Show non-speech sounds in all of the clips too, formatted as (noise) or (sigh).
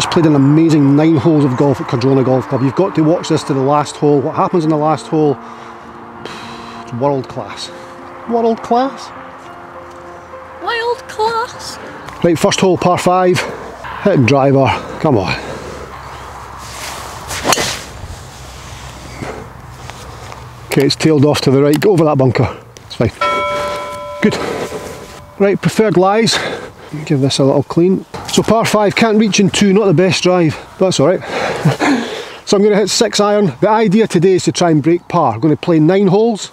just played an amazing nine holes of golf at Cardrona Golf Club. You've got to watch this to the last hole. What happens in the last hole, it's world class. World class. Wild class. Right, first hole, par five. Hitting driver. Come on. Okay, it's tailed off to the right. Go over that bunker. It's fine. Good. Right, preferred lies. Give this a little clean. So par five, can't reach in two, not the best drive. But that's alright. (laughs) so I'm going to hit six iron. The idea today is to try and break par. I'm going to play nine holes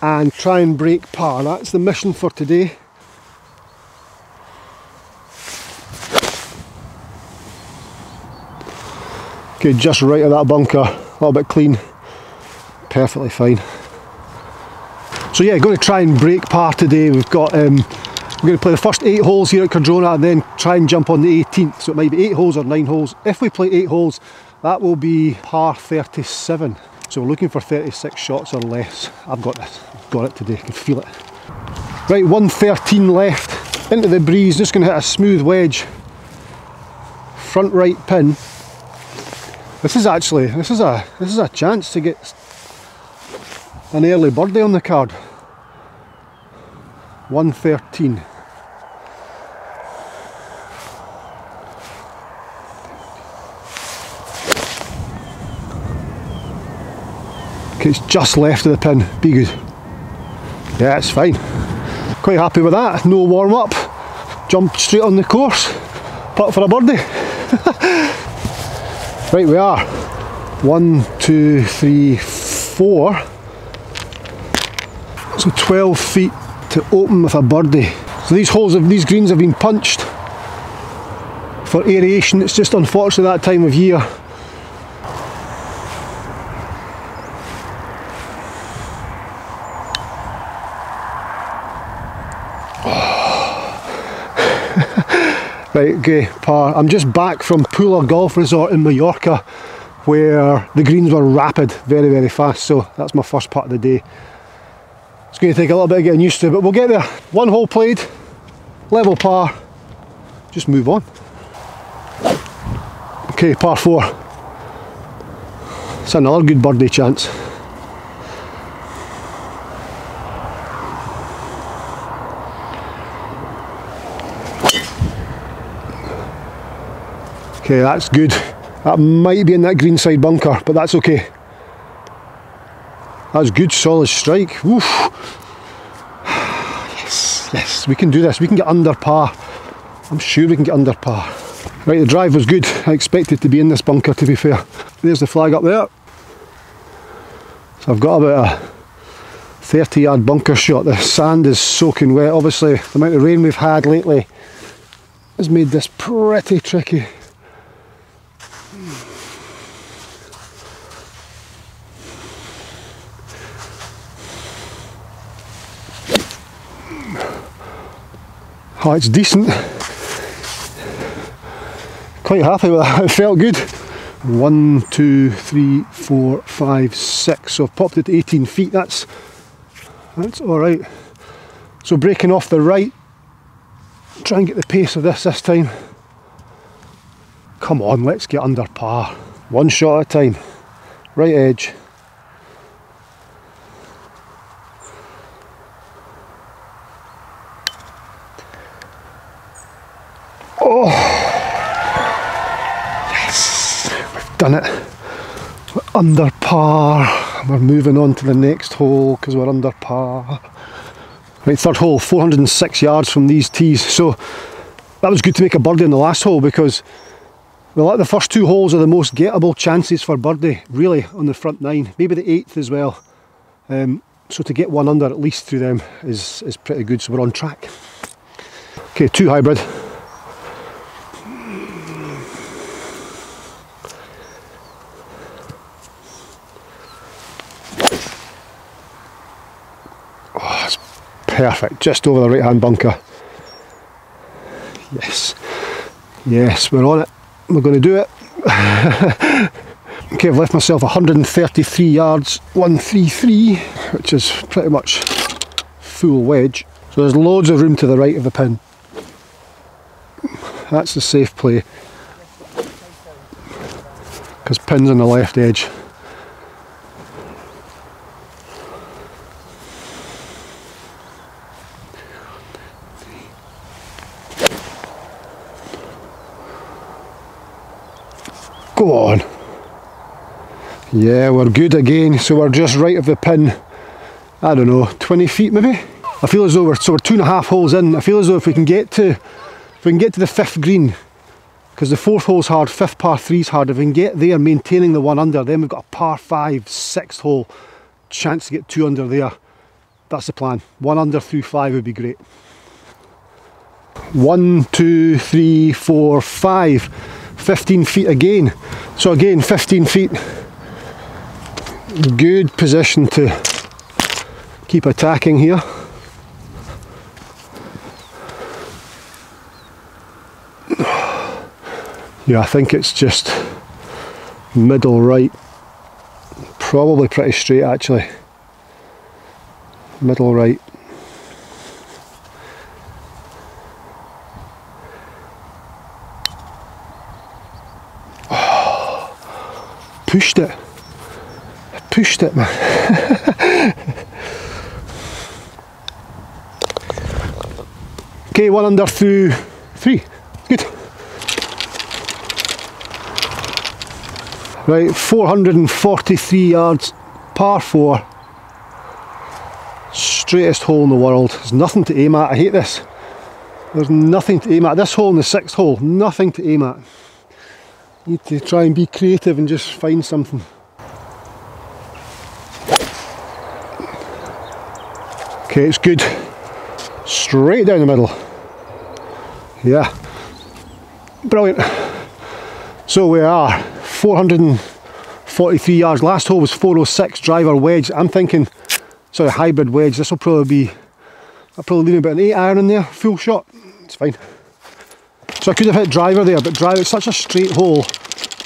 and try and break par. That's the mission for today. Okay, just right of that bunker, a little bit clean, perfectly fine. So yeah, going to try and break par today. We've got, um, we're going to play the first eight holes here at Cardrona and then try and jump on the 18th. So it might be eight holes or nine holes. If we play eight holes, that will be par 37. So we're looking for 36 shots or less. I've got this, I've got it today, I can feel it. Right, 113 left, into the breeze, just going to hit a smooth wedge. Front right pin. This is actually, this is a, this is a chance to get an early birdie on the card. 113. Okay, it's just left of the pin. Be good. Yeah, it's fine. Quite happy with that. No warm up. Jump straight on the course. Putt for a birdie. (laughs) right, we are. One, two, three, four. So 12 feet to open with a birdie. So these holes of these greens have been punched for aeration. It's just unfortunate that time of year. (sighs) right, okay, par. I'm just back from Pula Golf Resort in Mallorca where the greens were rapid, very, very fast. So that's my first part of the day. It's going to take a little bit of getting used to, but we'll get there. One hole played, level par, just move on. Okay, par four. It's another good birdie chance. Okay, that's good. That might be in that green side bunker, but that's okay. That's good, solid strike. Oof. Yes, yes, we can do this. We can get under par. I'm sure we can get under par. Right, the drive was good. I expected to be in this bunker, to be fair. There's the flag up there. So I've got about a 30 yard bunker shot. The sand is soaking wet. Obviously, the amount of rain we've had lately has made this pretty tricky. It's decent. Quite happy with that, (laughs) it felt good. One, two, three, four, five, six. So I've popped it to 18 feet, that's, that's alright. So breaking off the right, try and get the pace of this this time. Come on, let's get under par. One shot at a time. Right edge. Done it. We're under par. We're moving on to the next hole because we're under par. Right, third hole, 406 yards from these tees. So that was good to make a birdie in the last hole because well, the first two holes are the most gettable chances for birdie, really, on the front nine. Maybe the eighth as well. Um, so to get one under at least through them is, is pretty good. So we're on track. Okay, two hybrid. Perfect, just over the right hand bunker. Yes, yes, we're on it. We're going to do it. (laughs) okay, I've left myself 133 yards, 133, which is pretty much full wedge. So there's loads of room to the right of the pin. That's the safe play. because pin's on the left edge. Go on. Yeah, we're good again. So we're just right of the pin. I don't know, 20 feet maybe? I feel as though we're so we're two and a half holes in. I feel as though if we can get to if we can get to the fifth green, because the fourth hole's hard, fifth par three's hard. If we can get there maintaining the one under, then we've got a par five, sixth hole, chance to get two under there. That's the plan. One under through five would be great. One, two, three, four, five. 15 feet again. So again, 15 feet. Good position to keep attacking here. Yeah, I think it's just middle right. Probably pretty straight actually. Middle right. (sighs) pushed it. Pushed it, man. okay, one under through three. Good. Right, 443 yards, par four. Straightest hole in the world. There's nothing to aim at. I hate this. There's nothing to aim at. This hole in the sixth hole, nothing to aim at. Need to try and be creative and just find something. Okay, it's good. Straight down the middle. Yeah. Brilliant. So we are 443 yards. Last hole was 406 driver wedge. I'm thinking, sorry, hybrid wedge. This will probably be, I'll probably leave about an 8 iron in there, full shot. It's fine. So I could have hit driver there, but driver, it's such a straight hole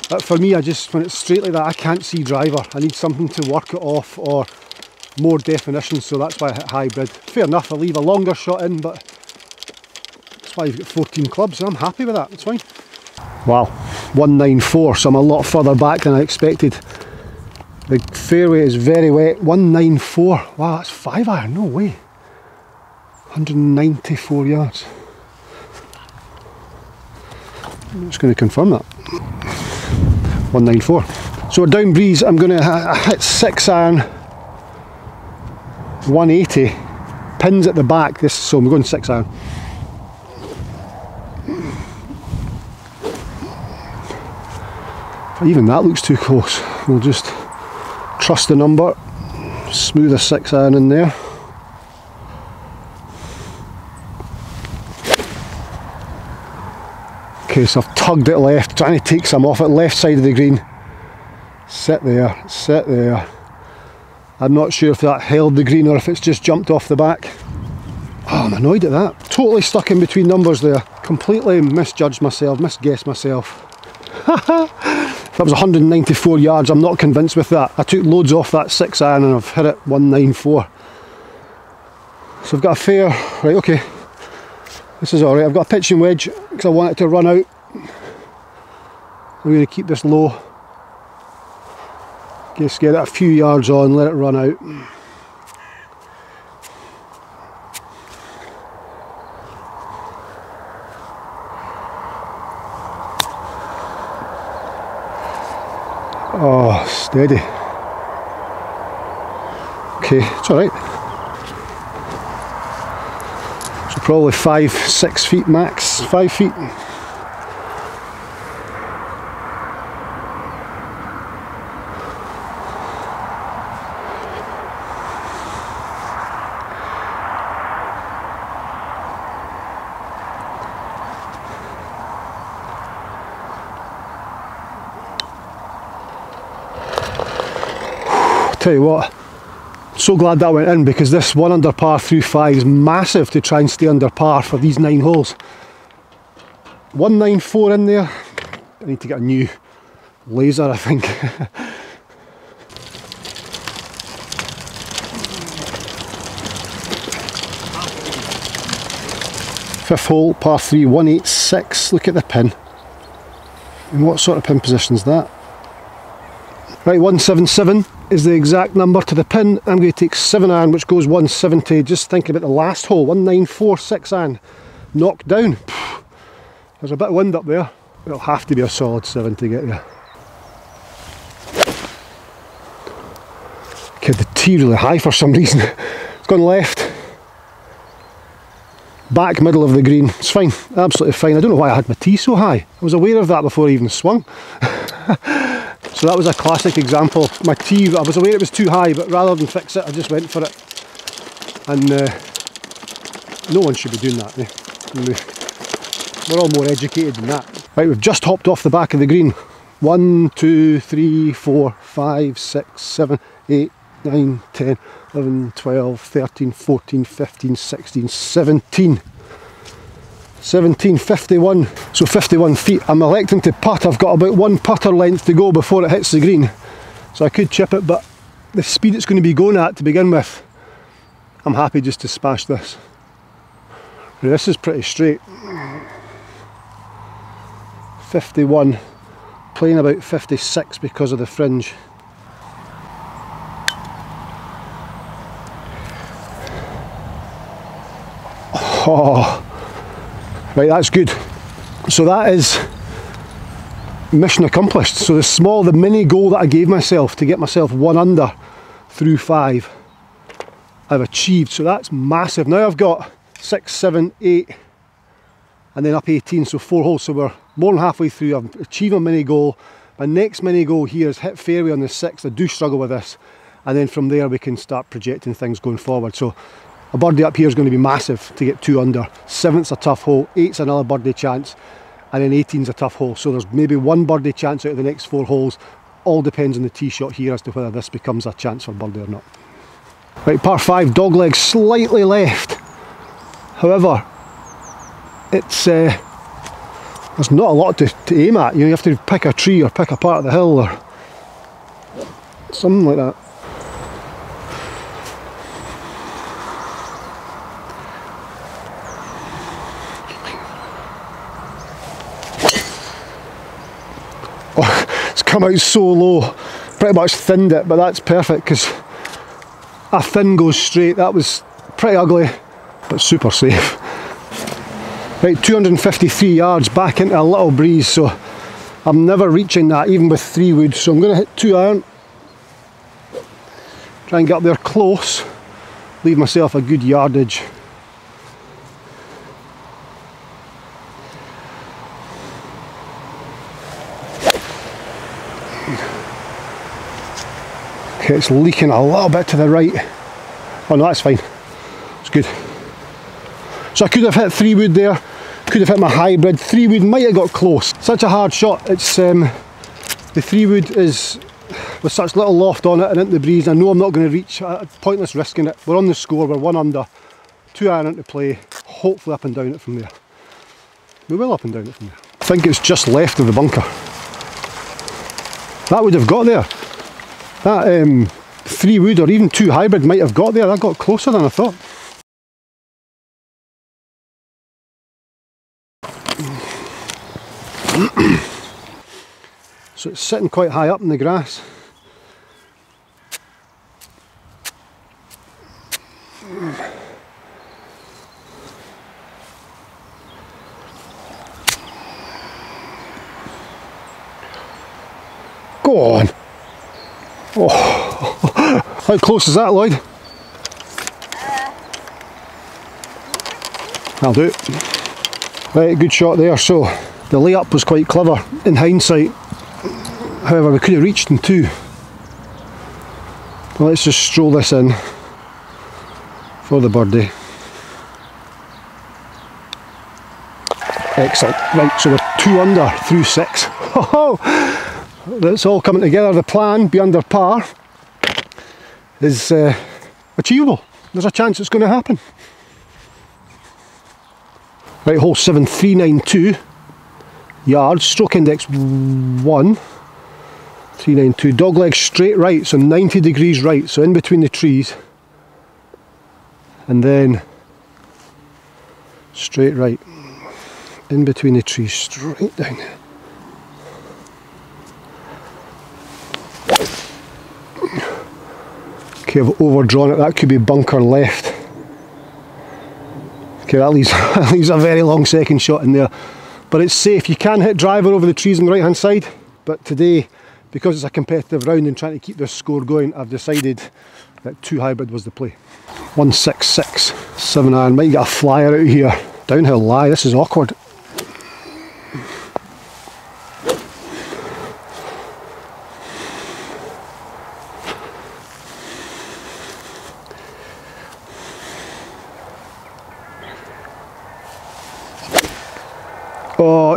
that for me, I just, when it's straight like that, I can't see driver. I need something to work it off or more definition, so that's why I hit hybrid. Fair enough, I leave a longer shot in, but that's why you've got 14 clubs, and I'm happy with that, it's fine. Wow, 194, so I'm a lot further back than I expected. The fairway is very wet, 194. Wow, that's 5 iron, no way. 194 yards. I'm just going to confirm that. 194. So down breeze, I'm going to hit 6 iron, 180, pins at the back, this so I'm going 6 iron. Even that looks too close. We'll just trust the number, smooth a 6 iron in there. Okay, so I've tugged it left, trying to take some off it, left side of the green. Sit there, sit there. I'm not sure if that held the green or if it's just jumped off the back. Oh, I'm annoyed at that. Totally stuck in between numbers there. Completely misjudged myself, misguessed myself. (laughs) that was 194 yards, I'm not convinced with that. I took loads off that 6 iron and I've hit it 194. So I've got a fair, right okay, this is alright, I've got a pitching wedge because I want it to run out. I'm going to keep this low. Just get it a few yards on, let it run out. Oh, steady. Okay, it's alright. So probably five, six feet max, five feet. Tell you what, so glad that went in because this one under par through five is massive to try and stay under par for these nine holes. 194 in there. I need to get a new laser I think. (laughs) Fifth hole, par 3, 186. Look at the pin. And what sort of pin position is that? Right, 177 is the exact number to the pin. I'm going to take 7 iron, which goes 170. Just thinking about the last hole, 1946 iron. Knocked down. There's a bit of wind up there. It'll have to be a solid 7 to get there. Okay, the tee really high for some (laughs) reason. It's gone left. Back middle of the green. It's fine, absolutely fine. I don't know why I had my tee so high. I was aware of that before I even swung. (laughs) So that was a classic example. My tee, I was aware it was too high, but rather than fix it, I just went for it. And uh, no one should be doing that. Eh? We're all more educated than that. Right, we've just hopped off the back of the green. One, two, three, four, five, six, seven, eight, 9, 10, 11, 12, 13, 14, 15, 16, 17. 1751 so 51 feet. I'm electing to putt I've got about one putter length to go before it hits the green. So I could chip it but the speed it's going to be going at to begin with I'm happy just to smash this. This is pretty straight. 51 playing about 56 because of the fringe. Oh Right, that's good. So that is mission accomplished. So the small, the mini goal that I gave myself to get myself one under through five, I've achieved. So that's massive. Now I've got six, seven, eight, and then up 18, so four holes. So we're more than halfway through. I've achieved a mini goal. My next mini goal here is hit fairway on the sixth. I do struggle with this. And then from there we can start projecting things going forward. So a birdie up here is going to be massive to get two under. Seventh's a tough hole, eight's another birdie chance, and then 18's a tough hole. So there's maybe one birdie chance out of the next four holes. All depends on the tee shot here as to whether this becomes a chance for birdie or not. Right, par five, dog leg slightly left. However, it's uh, there's not a lot to, to aim at. You, know, you have to pick a tree or pick a part of the hill or something like that. Come out so low, pretty much thinned it, but that's perfect because a thin goes straight. That was pretty ugly, but super safe. Right, 253 yards back into a little breeze, so I'm never reaching that even with three wood. So I'm going to hit two iron, try and get up there close, leave myself a good yardage. Okay, it's leaking a little bit to the right. Oh no, that's fine. It's good. So I could have hit three wood there, could have hit my hybrid. Three wood might have got close. Such a hard shot. It's um, the three wood is with such little loft on it and into the breeze. I know I'm not going to reach. Uh, pointless risking it. We're on the score. We're one under. Two iron to play. Hopefully up and down it from there. We will up and down it from there. I think it's just left of the bunker. That would have got there. That um, three wood or even two hybrid might have got there. That got closer than I thought. (clears throat) so it's sitting quite high up in the grass. Go on. Oh, (laughs) how close is that, Lloyd? Uh, I'll do it. Right, good shot there. So the layup was quite clever in hindsight. However, we could have reached in two. Well, let's just stroll this in for the birdie. Excellent. Right, so we're two under through six. (laughs) That's all coming together. The plan, be under par, is uh, achievable. There's a chance it's going to happen. Right, hole 7392 yards, stroke index 1, 392, dog leg straight right, so 90 degrees right, so in between the trees, and then straight right, in between the trees, straight down. you Okay, I've overdrawn it. That could be bunker left. Okay, that leaves, (laughs) that leaves a very long second shot in there. But it's safe. You can hit driver over the trees on the right hand side. But today, because it's a competitive round and trying to keep this score going, I've decided that two hybrid was the play. 166, 7 iron. Might get a flyer out here. Downhill lie, this is awkward.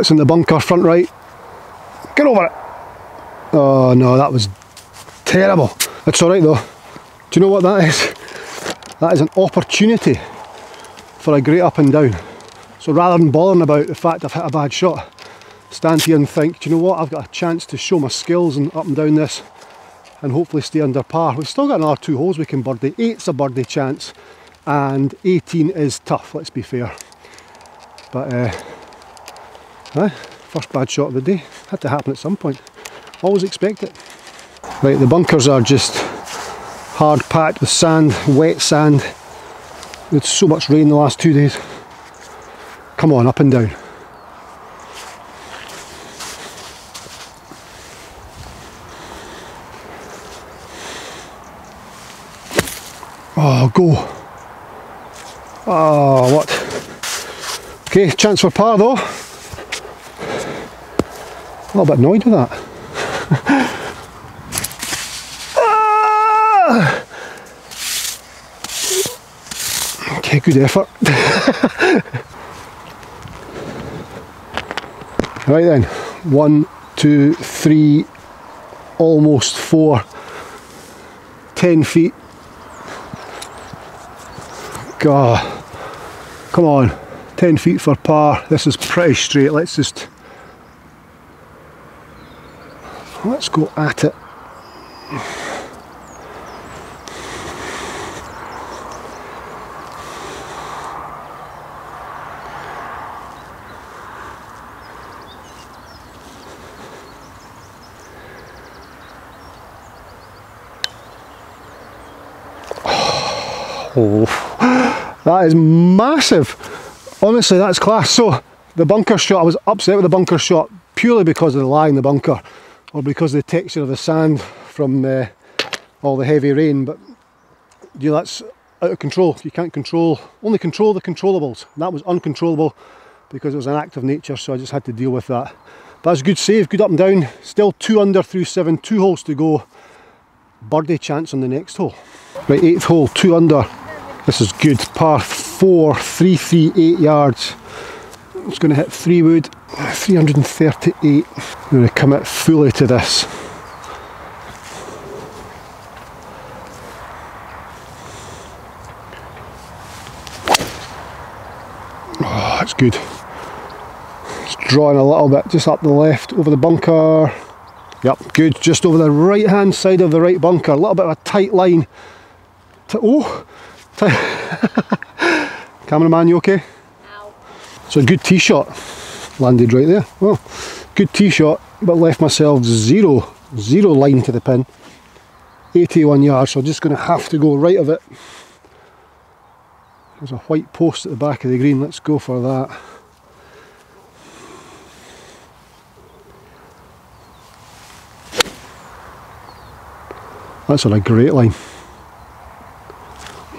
It's in the bunker, front right. Get over it. Oh no, that was terrible. It's alright though. Do you know what that is? That is an opportunity for a great up and down. So rather than bothering about the fact I've hit a bad shot, stand here and think, do you know what, I've got a chance to show my skills and up and down this and hopefully stay under par. We've still got another two holes we can birdie. Eight's a birdie chance and 18 is tough, let's be fair. But uh, first bad shot of the day. Had to happen at some point. Always expect it. Right, the bunkers are just hard packed with sand, wet sand. With so much rain the last two days. Come on, up and down. Oh, go. Oh, what? Okay, chance for par though. A little bit annoyed with that. (laughs) Okay, good effort. (laughs) right then, one, two, three, almost four, ten feet. God, come on, ten feet for par. This is pretty straight. Let's just let's go at it. Oh, (sighs) that is massive. Honestly, that's class. So, the bunker shot, I was upset with the bunker shot purely because of the lie in the bunker or because of the texture of the sand from uh, all the heavy rain. But you know, that's out of control. You can't control, only control the controllables. That was uncontrollable because it was an act of nature, so I just had to deal with that. But that's a good save, good up and down. Still two under through seven, two holes to go. Birdie chance on the next hole. Right, eighth hole, two under. This is good. Par four, three, three, eight yards. It's going to hit three wood, 338. I'm going to commit fully to this. Ah, oh, that's good. It's drawing a little bit just up the left over the bunker. Yep, good. Just over the right hand side of the right bunker. A little bit of a tight line. To, oh, (laughs) Cameraman, you okay? So a good tee shot. Landed right there. Well, good tee shot, but left myself zero, zero line to the pin. 81 yards, so just going to have to go right of it. There's a white post at the back of the green. Let's go for that. That's on a great line.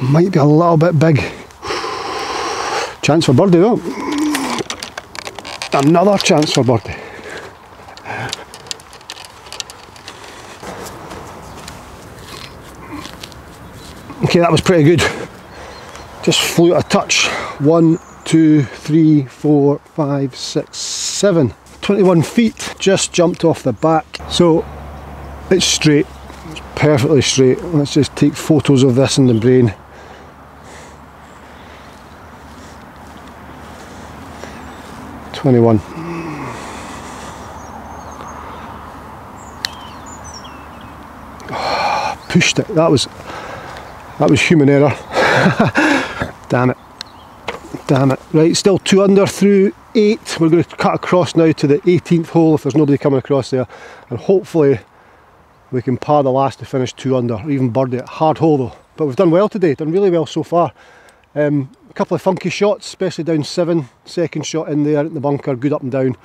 Might be a little bit big. Chance for birdie though. Another chance for birdie. Okay, that was pretty good. Just flew a touch. One, two, three, four, five, six, seven. 21 feet. Just jumped off the back. So it's straight. It's perfectly straight. Let's just take photos of this in the brain. Twenty-one. (sighs) Pushed it. That was that was human error. (laughs) Damn it. Damn it. Right, still two under through eight. We're going to cut across now to the 18th hole if there's nobody coming across there. And hopefully we can par the last to finish two under, or even birdie it. Hard hole though. But we've done well today, done really well so far. Um, couple of funky shots, especially down seven, second shot in there in the bunker, good up and down.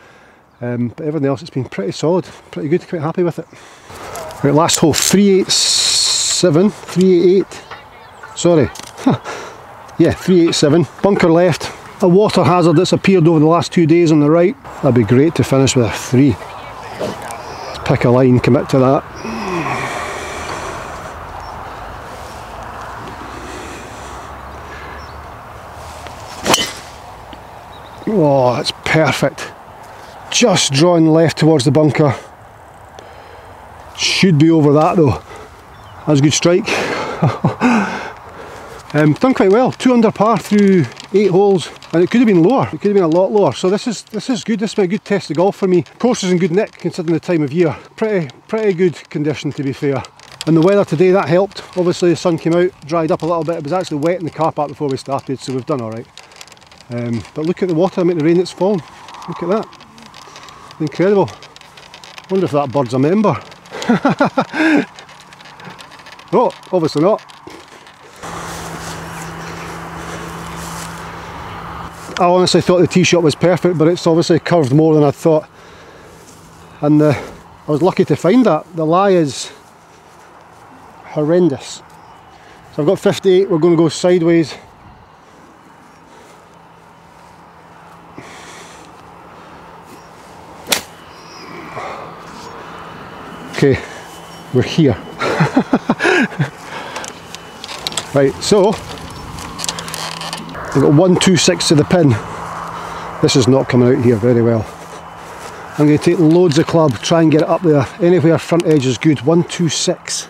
Um, but everything else, it's been pretty solid, pretty good, quite happy with it. Right, last hole, 387, 388. Sorry. (laughs) yeah, 387. Bunker left. A water hazard that's appeared over the last two days on the right. That'd be great to finish with a three. Let's pick a line, commit to that. Oh, it's perfect. Just drawing left towards the bunker. Should be over that though. That's a good strike. (laughs) um, done quite well. Two under par through eight holes, and it could have been lower. It could have been a lot lower. So this is this is good. This has been a good test of golf for me. Course is in good nick considering the time of year. Pretty pretty good condition to be fair. And the weather today that helped. Obviously the sun came out, dried up a little bit. It was actually wet in the car park before we started, so we've done all right. Um, but look at the water, I mean the rain that's fallen. Look at that. Incredible. Wonder if that bird's a member. (laughs) oh, obviously not. I honestly thought the tee shot was perfect, but it's obviously curved more than I thought. And uh, I was lucky to find that. The lie is horrendous. So I've got 58, we're going to go sideways. Okay, we're here. (laughs) right, so we've got one, two, six to the pin. This is not coming out here very well. I'm going to take loads of club, try and get it up there. Anywhere front edge is good. One, two, six.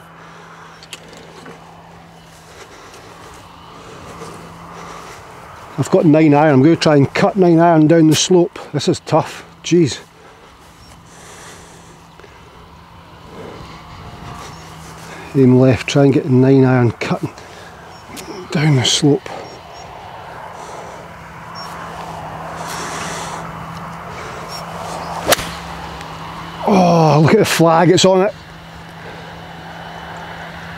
I've got nine iron. I'm going to try and cut nine iron down the slope. This is tough. Jeez. Aim left, try and get nine iron cutting down the slope. Oh, look at the flag, it's on it.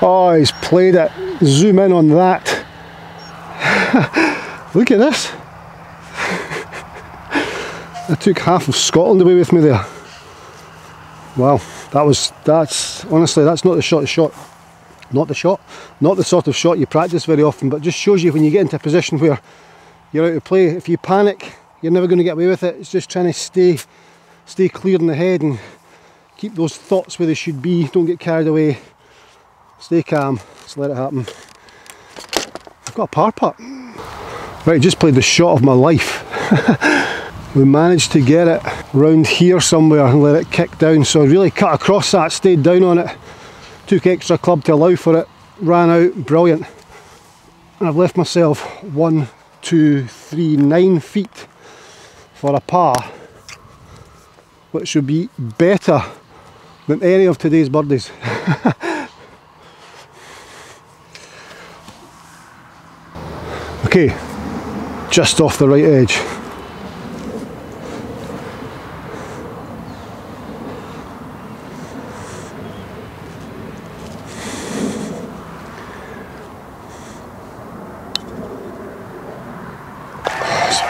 Oh, he's played it. Zoom in on that. (laughs) look at this. (laughs) I took half of Scotland away with me there. Wow, that was, that's, honestly, that's not the shot, shot, not the shot, not the sort of shot you practice very often, but just shows you when you get into a position where you're out of play, if you panic, you're never going to get away with it. It's just trying to stay, stay clear in the head and keep those thoughts where they should be. Don't get carried away. Stay calm. Just let it happen. I've got a par putt. Right, just played the shot of my life. (laughs) we managed to get it round here somewhere and let it kick down. So I really cut across that, stayed down on it. Took extra club to allow for it. Ran out, brilliant. And I've left myself one, two, three, nine feet for a par. Which should be better than any of today's birdies. (laughs) okay, just off the right edge.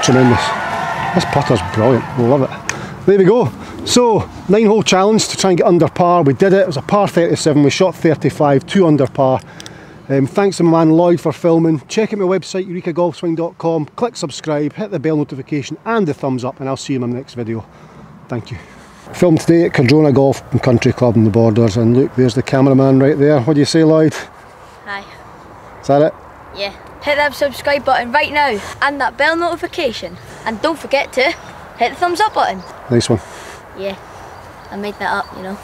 Tremendous. This putter's brilliant, love it. There we go. So, nine hole challenge to try and get under par. We did it, it was a par 37, we shot 35, two under par. Um, thanks to my man Lloyd for filming. Check out my website, eurekagolfswing.com. Click subscribe, hit the bell notification and the thumbs up, and I'll see you in my next video. Thank you. Filmed today at Cardrona Golf and Country Club in the Borders, and look, there's the cameraman right there. What do you say, Lloyd? Hi. Is that it? Yeah. Hit that subscribe button right now and that bell notification. And don't forget to hit the thumbs up button. Nice one. Yeah. I made that up, you know.